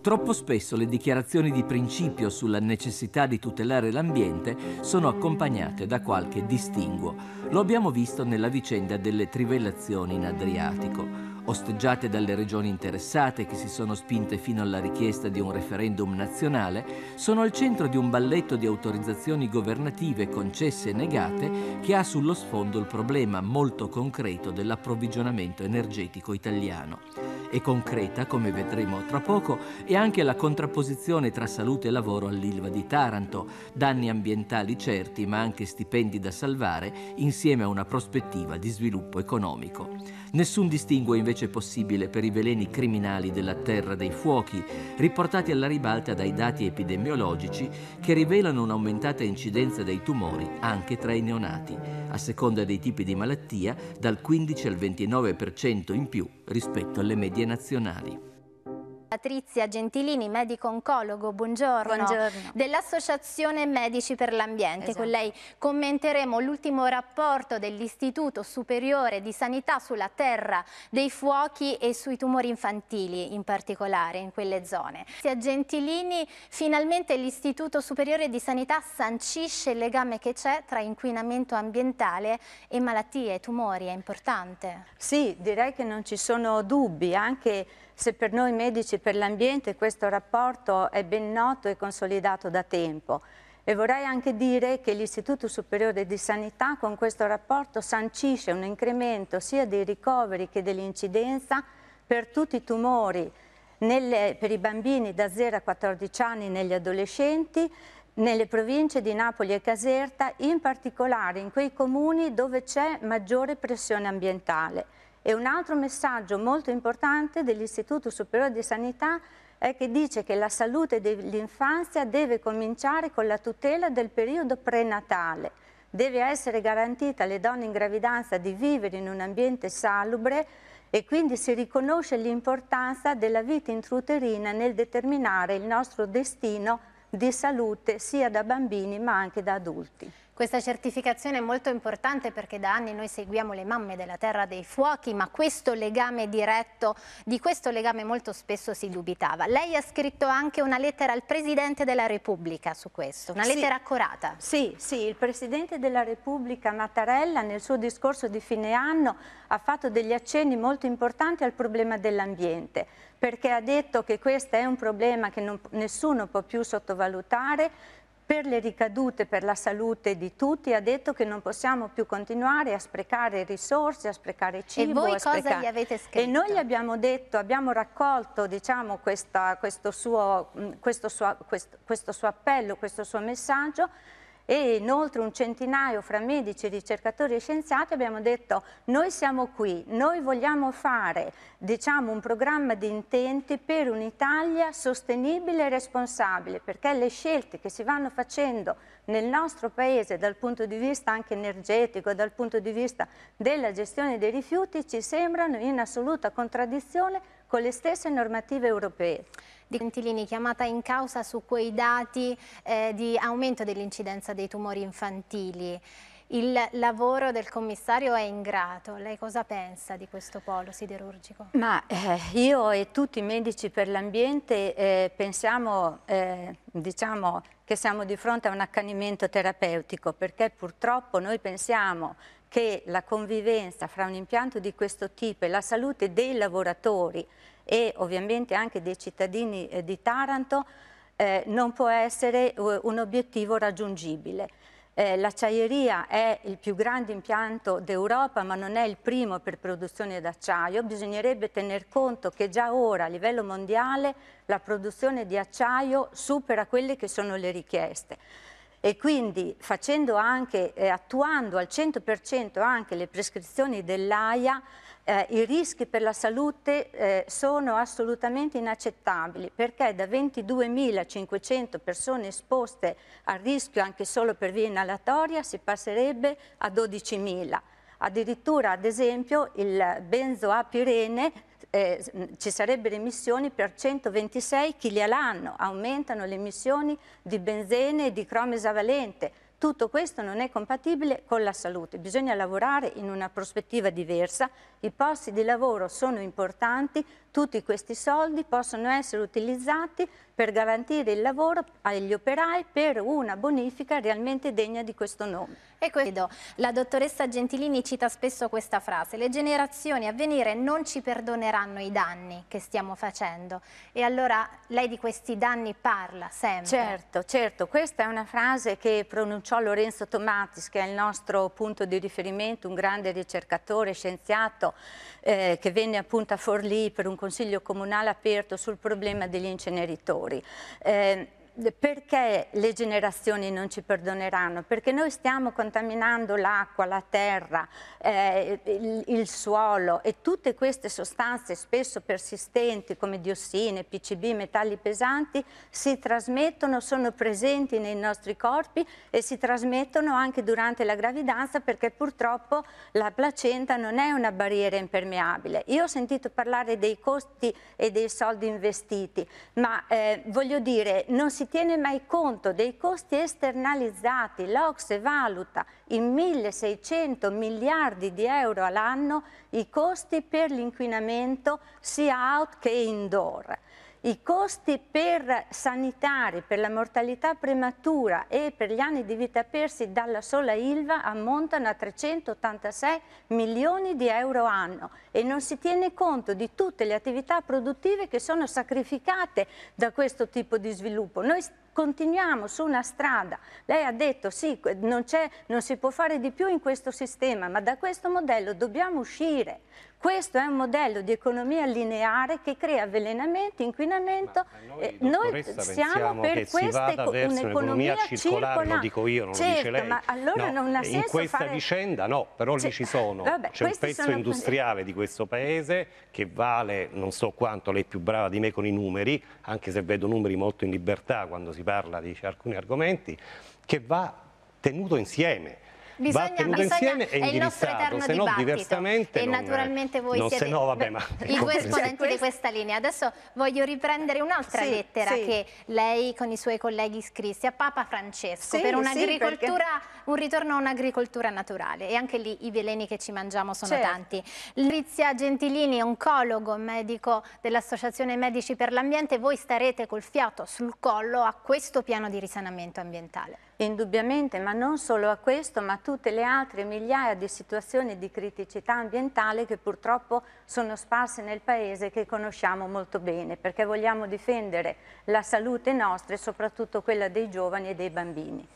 Troppo spesso le dichiarazioni di principio sulla necessità di tutelare l'ambiente sono accompagnate da qualche distinguo. Lo abbiamo visto nella vicenda delle trivellazioni in Adriatico osteggiate dalle regioni interessate che si sono spinte fino alla richiesta di un referendum nazionale, sono al centro di un balletto di autorizzazioni governative concesse e negate che ha sullo sfondo il problema molto concreto dell'approvvigionamento energetico italiano. E concreta, come vedremo tra poco, è anche la contrapposizione tra salute e lavoro all'Ilva di Taranto, danni ambientali certi ma anche stipendi da salvare, insieme a una prospettiva di sviluppo economico. Nessun distinguo invece è possibile per i veleni criminali della terra dei fuochi, riportati alla ribalta dai dati epidemiologici che rivelano un'aumentata incidenza dei tumori anche tra i neonati, a seconda dei tipi di malattia dal 15 al 29% in più rispetto alle medie nazionali. Patrizia Gentilini, medico oncologo, buongiorno, buongiorno. dell'Associazione Medici per l'Ambiente. Esatto. Con lei commenteremo l'ultimo rapporto dell'Istituto Superiore di Sanità sulla terra dei fuochi e sui tumori infantili in particolare in quelle zone. Patrizia Gentilini, finalmente l'Istituto Superiore di Sanità sancisce il legame che c'è tra inquinamento ambientale e malattie, tumori, è importante. Sì, direi che non ci sono dubbi, anche se per noi medici per l'ambiente questo rapporto è ben noto e consolidato da tempo. E vorrei anche dire che l'Istituto Superiore di Sanità con questo rapporto sancisce un incremento sia dei ricoveri che dell'incidenza per tutti i tumori nelle, per i bambini da 0 a 14 anni negli adolescenti, nelle province di Napoli e Caserta, in particolare in quei comuni dove c'è maggiore pressione ambientale. E un altro messaggio molto importante dell'Istituto Superiore di Sanità è che dice che la salute dell'infanzia deve cominciare con la tutela del periodo prenatale. Deve essere garantita alle donne in gravidanza di vivere in un ambiente salubre e quindi si riconosce l'importanza della vita intruterina nel determinare il nostro destino di salute sia da bambini ma anche da adulti. Questa certificazione è molto importante perché da anni noi seguiamo le mamme della terra dei fuochi, ma questo legame diretto, di questo legame molto spesso si dubitava. Lei ha scritto anche una lettera al Presidente della Repubblica su questo, una lettera sì, accurata. Sì, sì, il Presidente della Repubblica Mattarella nel suo discorso di fine anno ha fatto degli accenni molto importanti al problema dell'ambiente perché ha detto che questo è un problema che non, nessuno può più sottovalutare, per le ricadute per la salute di tutti ha detto che non possiamo più continuare a sprecare risorse, a sprecare cibo. E voi cosa sprecare... gli avete scritto? E noi gli abbiamo detto, abbiamo raccolto diciamo, questa, questo, suo, questo, suo, questo, questo suo appello, questo suo messaggio e inoltre un centinaio fra medici, ricercatori e scienziati abbiamo detto noi siamo qui, noi vogliamo fare diciamo, un programma di intenti per un'Italia sostenibile e responsabile perché le scelte che si vanno facendo nel nostro paese dal punto di vista anche energetico, dal punto di vista della gestione dei rifiuti ci sembrano in assoluta contraddizione con le stesse normative europee di Gentilini chiamata in causa su quei dati eh, di aumento dell'incidenza dei tumori infantili. Il lavoro del commissario è ingrato, lei cosa pensa di questo polo siderurgico? Ma eh, io e tutti i medici per l'ambiente eh, pensiamo eh, diciamo, che siamo di fronte a un accanimento terapeutico perché purtroppo noi pensiamo che la convivenza fra un impianto di questo tipo e la salute dei lavoratori e ovviamente anche dei cittadini eh, di Taranto eh, non può essere uh, un obiettivo raggiungibile. Eh, L'acciaieria è il più grande impianto d'Europa ma non è il primo per produzione d'acciaio, bisognerebbe tener conto che già ora a livello mondiale la produzione di acciaio supera quelle che sono le richieste. E quindi anche, eh, attuando al 100% anche le prescrizioni dell'AIA eh, i rischi per la salute eh, sono assolutamente inaccettabili perché da 22.500 persone esposte al rischio anche solo per via inalatoria si passerebbe a 12.000. Addirittura, ad esempio, il benzoapirene eh, ci sarebbero emissioni per 126 kg all'anno, aumentano le emissioni di benzene e di cromesa valente Tutto questo non è compatibile con la salute, bisogna lavorare in una prospettiva diversa, i posti di lavoro sono importanti, tutti questi soldi possono essere utilizzati per garantire il lavoro agli operai per una bonifica realmente degna di questo nome. E questo, la dottoressa Gentilini cita spesso questa frase, le generazioni a venire non ci perdoneranno i danni che stiamo facendo e allora lei di questi danni parla sempre. Certo, certo, questa è una frase che pronunciò Lorenzo Tomatis che è il nostro punto di riferimento, un grande ricercatore, scienziato eh, che venne appunto a Forlì per un consiglio comunale aperto sul problema degli inceneritori. Eh, perché le generazioni non ci perdoneranno? Perché noi stiamo contaminando l'acqua, la terra, eh, il, il, suolo e tutte queste sostanze spesso persistenti come diossine, PCB, metalli pesanti si trasmettono, sono presenti nei nostri corpi e si trasmettono anche durante la gravidanza perché purtroppo la placenta non è una barriera impermeabile. Io ho sentito parlare dei costi e dei soldi investiti, ma eh, voglio dire non si tiene mai conto dei costi esternalizzati. L'Ocse valuta in 1.600 miliardi di euro all'anno i costi per l'inquinamento sia out che indoor. I costi per sanitari, per la mortalità prematura e per gli anni di vita persi dalla sola ILVA ammontano a 386 milioni di euro anno e non si tiene conto di tutte le attività produttive che sono sacrificate da questo tipo di sviluppo. Noi continuiamo su una strada. Lei ha detto sì, non, non si può fare di più in questo sistema, ma da questo modello dobbiamo uscire. Questo è un modello di economia lineare che crea avvelenamento, inquinamento. Noi, eh, noi siamo per questa un'economia circolare, circolare, lo dico io, non certo, lo dice lei. Ma allora no, non ha senso in questa fare... vicenda no, però lì ci sono. C'è un pezzo sono... industriale di questo paese che vale non so quanto, lei è più brava di me con i numeri, anche se vedo numeri molto in libertà quando si parla di alcuni argomenti, che va tenuto insieme bisogna, va tenuto bisogna, insieme e indirizzato, se no diversamente e non, naturalmente voi siete se no, vabbè, ma i due esponenti di questa linea. Adesso voglio riprendere un'altra sì, lettera sì. che lei con i suoi colleghi scrisse a Papa Francesco sì, per un'agricoltura, un ritorno a un'agricoltura naturale e anche lì i veleni che ci mangiamo sono certo. tanti. Letizia Gentilini, oncologo, medico dell'Associazione Medici per l'Ambiente, voi starete col fiato sul collo a questo piano di risanamento ambientale. Indubbiamente, ma non solo a questo, ma a tutte le altre migliaia di situazioni di criticità ambientale che purtroppo sono sparse nel Paese e che conosciamo molto bene, perché vogliamo difendere la salute nostra e soprattutto quella dei giovani e dei bambini.